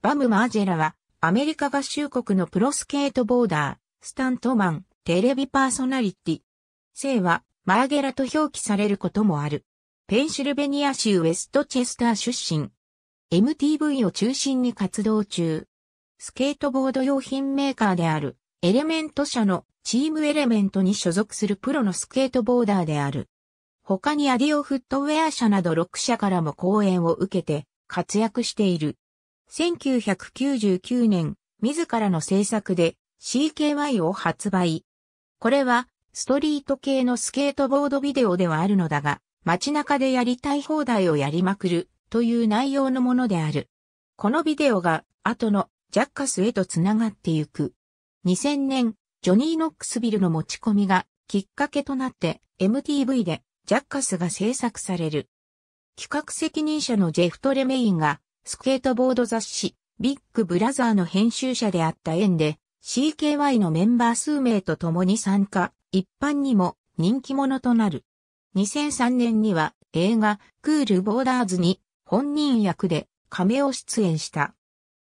バム・マージェラは、アメリカ合衆国のプロスケートボーダー、スタントマン、テレビパーソナリティ。姓は、マーゲラと表記されることもある。ペンシルベニア州ウェストチェスター出身。MTV を中心に活動中。スケートボード用品メーカーである、エレメント社のチームエレメントに所属するプロのスケートボーダーである。他にアディオフットウェア社など6社からも講演を受けて活躍している。1999年、自らの制作で CKY を発売。これは、ストリート系のスケートボードビデオではあるのだが、街中でやりたい放題をやりまくるという内容のものである。このビデオが後のジャッカスへとつながってゆく。2000年、ジョニー・ノックスビルの持ち込みがきっかけとなって MTV でジャッカスが制作される。企画責任者のジェフト・レメインがスケートボード雑誌、ビッグブラザーの編集者であった縁で、CKY のメンバー数名と共に参加、一般にも人気者となる。2003年には映画、クール・ボーダーズに本人役でカメオ出演した。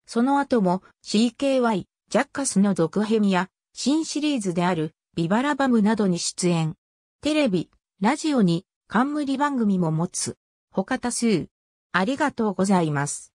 その後も CKY、ジャッカスの続編や新シリーズであるビバラバムなどに出演。テレビ、ラジオに冠番組も持つ。他多数。ありがとうございます。